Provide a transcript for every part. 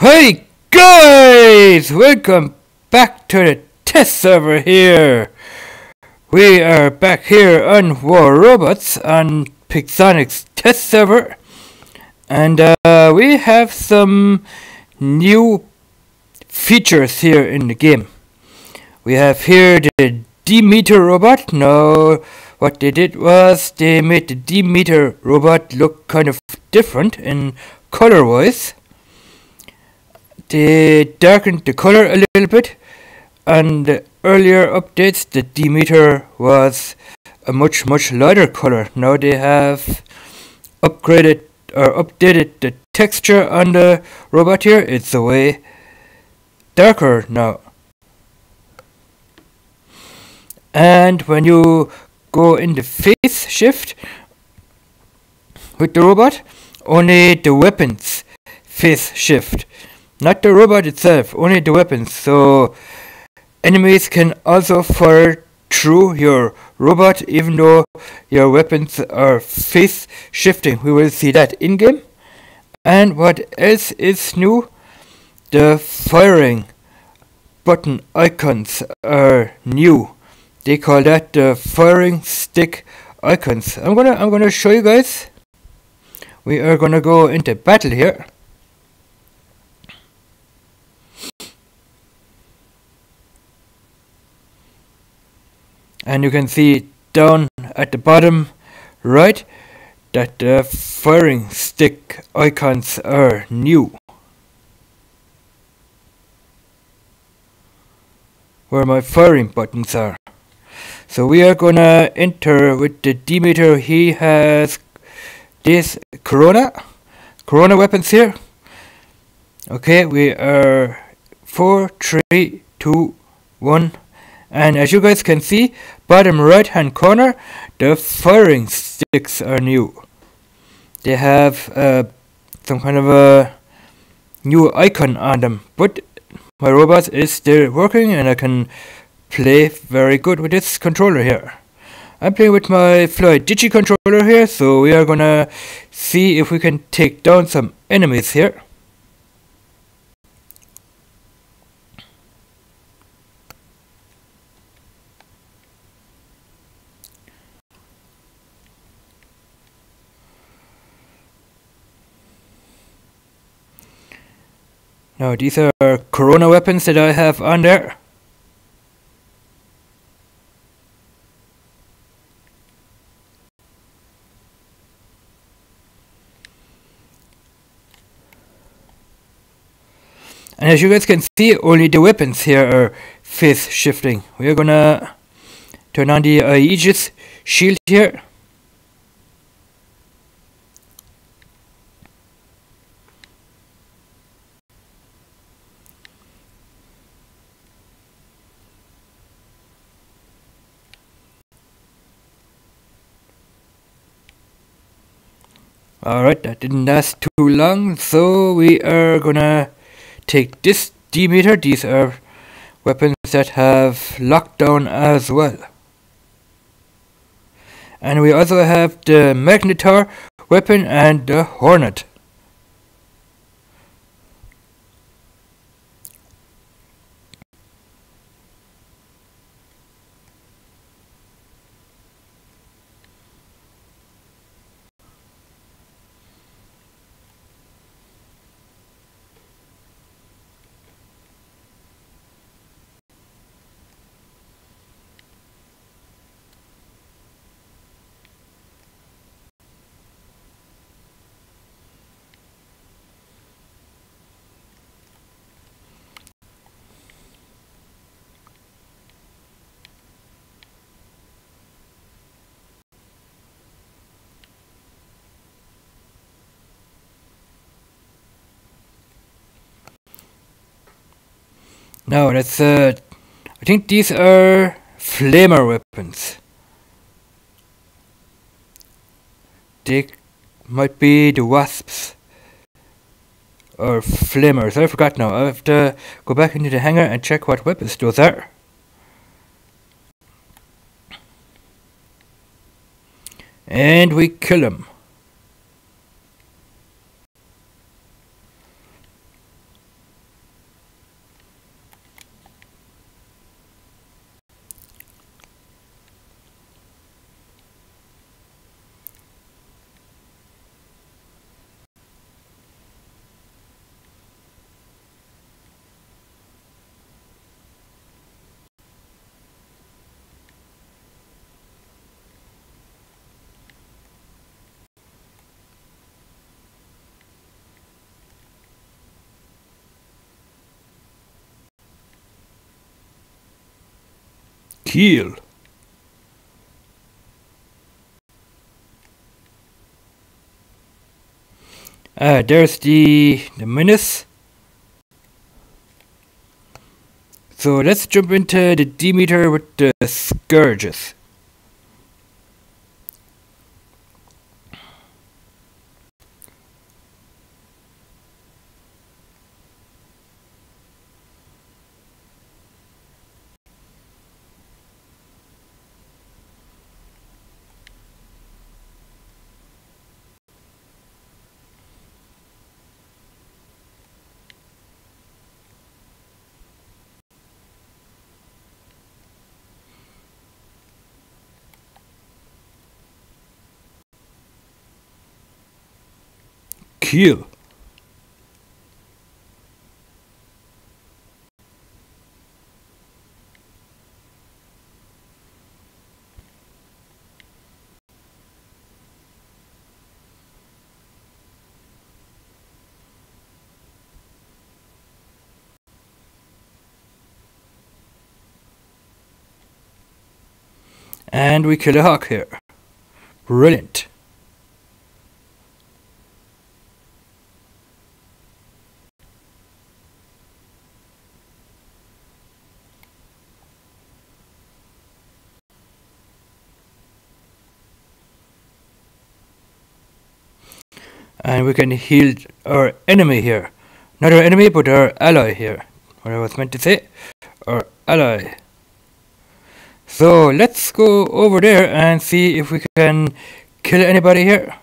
Hey guys! Welcome back to the test server here. We are back here on War Robots on Pixonic's test server. And uh, we have some new features here in the game. We have here the Demeter robot. Now, what they did was they made the Demeter robot look kind of different in color wise. They darkened the color a little bit. and the earlier updates, the Demeter was a much, much lighter color. Now they have upgraded or updated the texture on the robot here. It's a way darker now. And when you go in the phase shift with the robot, only the weapons phase shift. Not the robot itself, only the weapons. So enemies can also fire through your robot even though your weapons are phase shifting. We will see that in game. And what else is new? The firing button icons are new. They call that the firing stick icons. I'm gonna I'm gonna show you guys. We are gonna go into battle here. And you can see down at the bottom right that the firing stick icons are new. Where my firing buttons are. So we are gonna enter with the Demeter. He has this Corona, Corona weapons here. Okay, we are four, three, two, one. And as you guys can see, bottom right hand corner, the firing sticks are new. They have uh, some kind of a new icon on them, but my robot is still working and I can play very good with this controller here. I'm playing with my Flydigi controller here, so we are gonna see if we can take down some enemies here. Now these are Corona weapons that I have on there. And as you guys can see, only the weapons here are phase shifting. We are gonna turn on the uh, Aegis shield here. Alright, that didn't last too long, so we are gonna take this Demeter. These are weapons that have lockdown as well. And we also have the Magnetar weapon and the Hornet. No, that's uh, I think these are flamer weapons. They might be the wasps or flamers. I forgot now. I have to go back into the hangar and check what weapons those are. And we kill them. Kill. Ah, there's the the menace. So let's jump into the Demeter with the Scourges. Kill. And we kill a hawk here. Brilliant. And we can heal our enemy here. Not our enemy, but our ally here. What I was meant to say. Our ally. So let's go over there and see if we can kill anybody here.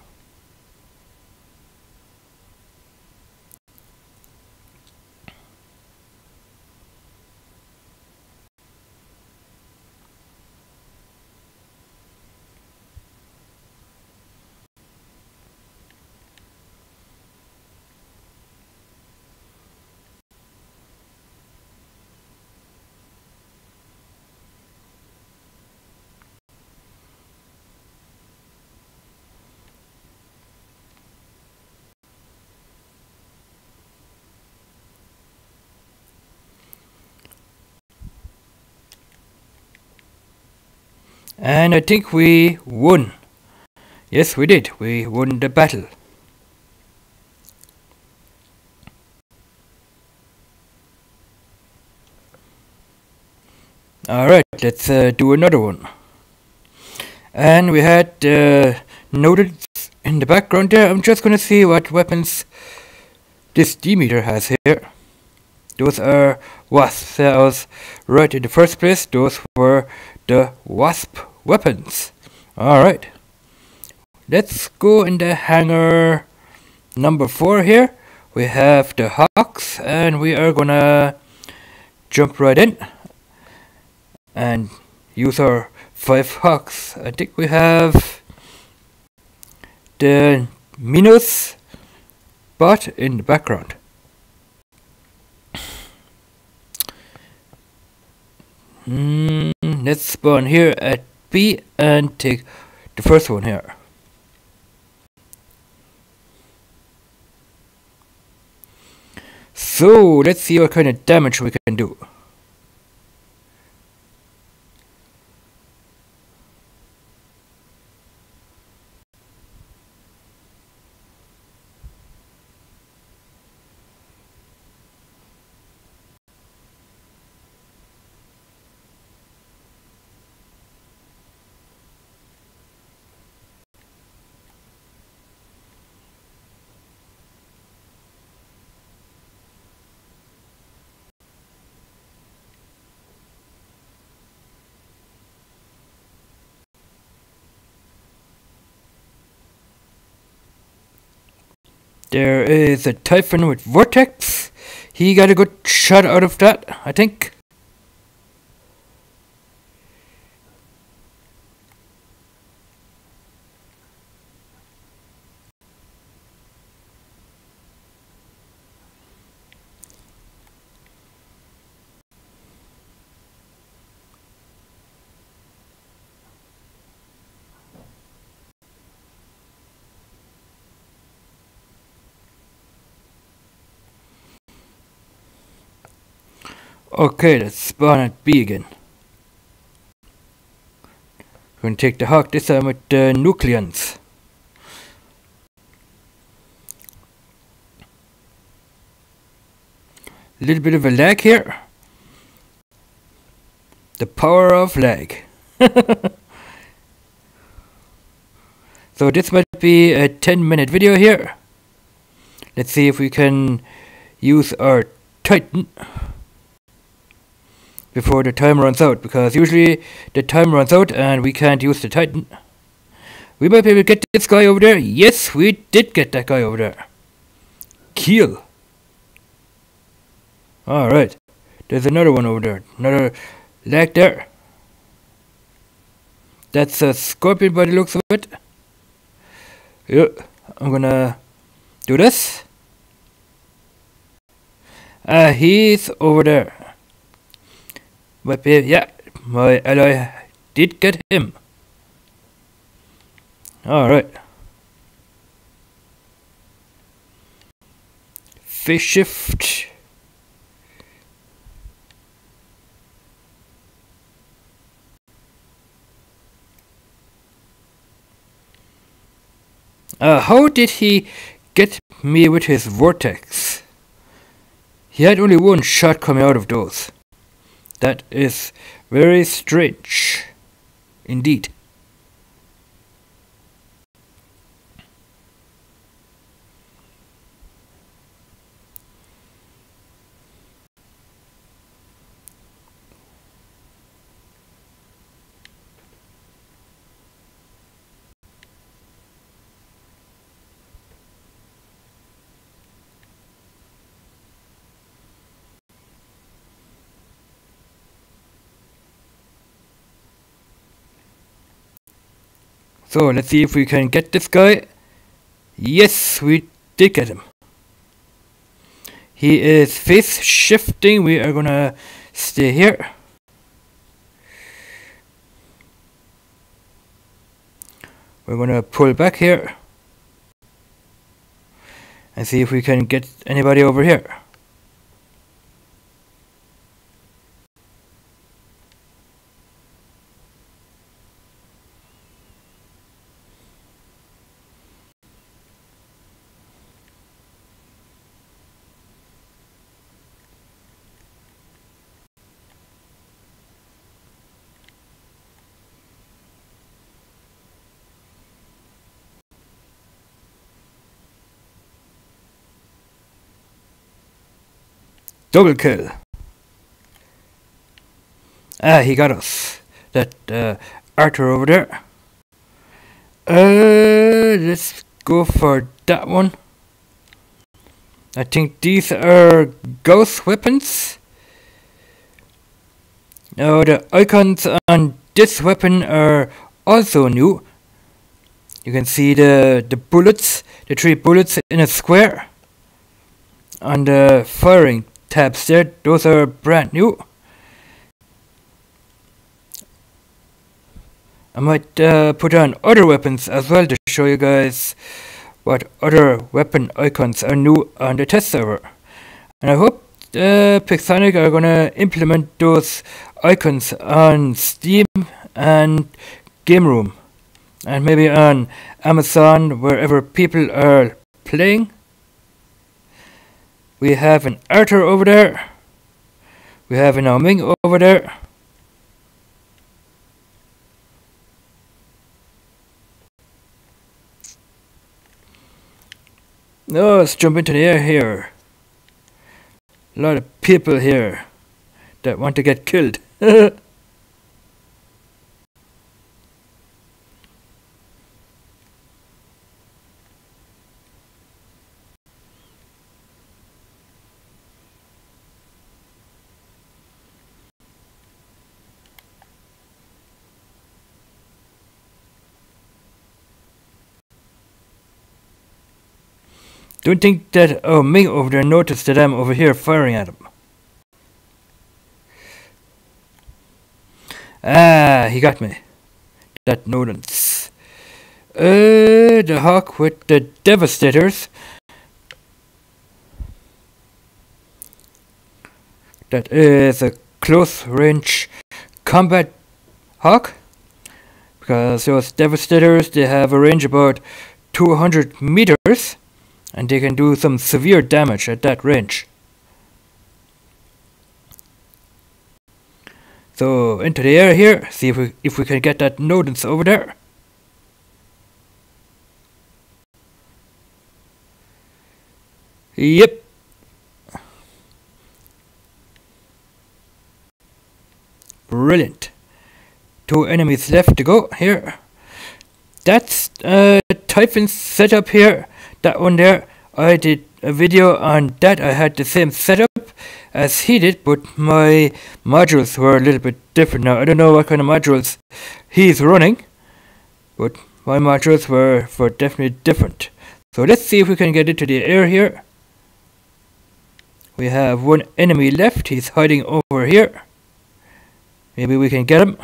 And I think we won. Yes, we did. We won the battle. Alright, let's uh, do another one. And we had uh, in the background there. I'm just gonna see what weapons this Demeter has here. Those are wasps. I was right in the first place. Those were the wasp weapons. Alright. Let's go in the hangar number 4 here. We have the hawks and we are gonna jump right in and use our 5 hawks. I think we have the Minos bot in the background. Mm, let's spawn here at B and take the first one here. So let's see what kind of damage we can do. There is a Typhon with Vortex. He got a good shot out of that, I think. Okay, let's spawn at B again. We're to take the Hawk this time with the Nucleons. A little bit of a lag here. The power of lag. so this might be a 10 minute video here. Let's see if we can use our Titan before the time runs out because usually the time runs out and we can't use the Titan. We might be able to get this guy over there. Yes, we did get that guy over there. Kill. Alright. There's another one over there. Another lag there. That's a scorpion by the looks of it. Yeah, I'm gonna do this. Uh, he's over there. But yeah, my ally did get him. Alright. Phase shift. Uh, how did he get me with his vortex? He had only one shot coming out of those. That is very strange. Indeed. So let's see if we can get this guy. Yes, we did get him. He is phase shifting. We are gonna stay here. We're gonna pull back here and see if we can get anybody over here. Double kill. Ah, he got us. That uh, Arthur over there. Uh, let's go for that one. I think these are ghost weapons. Now the icons on this weapon are also new. You can see the, the bullets, the three bullets in a square on the firing tabs. Those are brand new. I might uh, put on other weapons as well to show you guys what other weapon icons are new on the test server. And I hope uh, Pixonic are gonna implement those icons on Steam and Game Room. And maybe on Amazon, wherever people are playing. We have an Arthur over there. We have Ao Ming over there. No, let's jump into the air here. A lot of people here that want to get killed. Don't think that oh me over there noticed that I'm over here firing at him. Ah, he got me. That Nodens. Uh, the hawk with the devastators. That is a close range combat hawk. because those devastators they have a range about 200 meters and they can do some severe damage at that range. So into the air here, see if we if we can get that Nodens over there. Yep. Brilliant. Two enemies left to go here. That's uh Typhon setup here. That one there. I did a video on that. I had the same setup as he did, but my modules were a little bit different. Now I don't know what kind of modules he's running, but my modules were, were definitely different. So let's see if we can get into the air here. We have one enemy left. He's hiding over here. Maybe we can get him.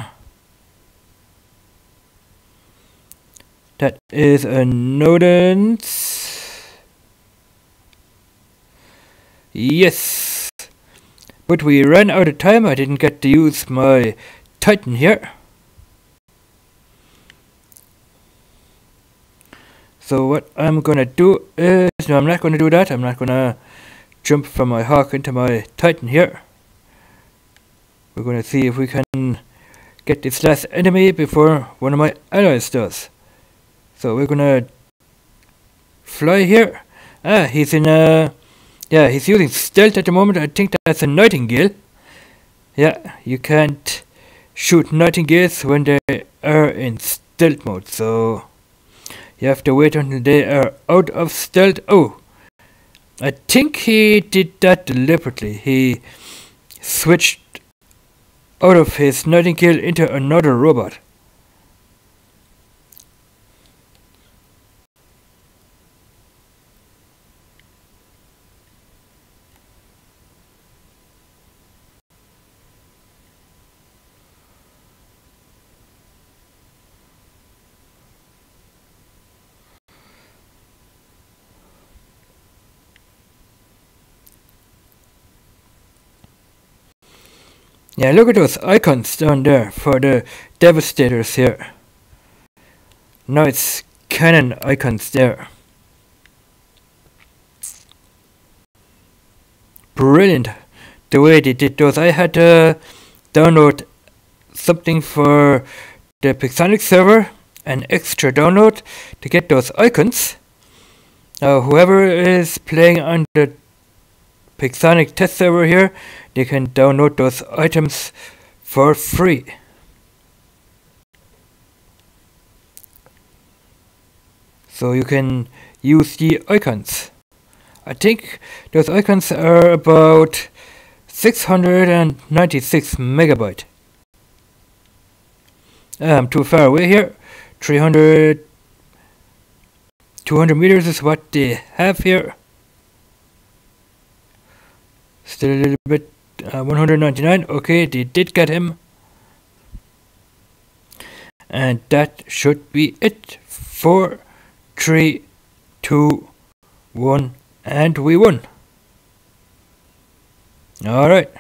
That is a Nodens. Yes. But we ran out of time. I didn't get to use my Titan here. So what I'm gonna do is, no I'm not gonna do that. I'm not gonna jump from my hawk into my titan here. We're to see if we can get this last enemy before one of my allies does. So we're to fly here. Ah, he's in a... Yeah, he's using stealth at the moment. I think that's a nightingale. Yeah, you can't shoot nightingales when they are in stealth mode. So you have to wait until they are out of stealth. Oh, I think he did that deliberately. He switched out of his Nightingale into another robot. Yeah, look at those icons down there for the Devastators here. Now it's cannon icons there. Brilliant the way they did those. I had to download something for the Pixonic server, an extra download to get those icons. Now whoever is playing on the Pixonic test server here, they can download those items for free. So you can use the icons. I think those icons are about 696 megabyte. I'm too far away here. 300 200 meters is what they have here. Still a little bit. Uh, 199. Okay, they did get him. And that should be it. Four, three, two, one, and we won. Alright.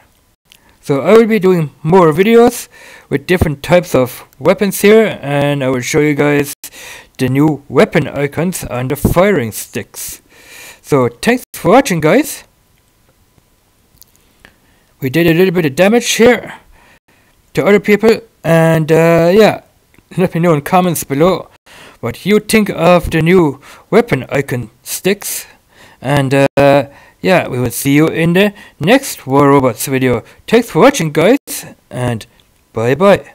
So I will be doing more videos with different types of weapons here and I will show you guys the new weapon icons on the firing sticks. So thanks for watching guys we did a little bit of damage here to other people and uh, yeah let me know in comments below what you think of the new weapon icon sticks and uh, yeah we will see you in the next war robots video. Thanks for watching guys and bye bye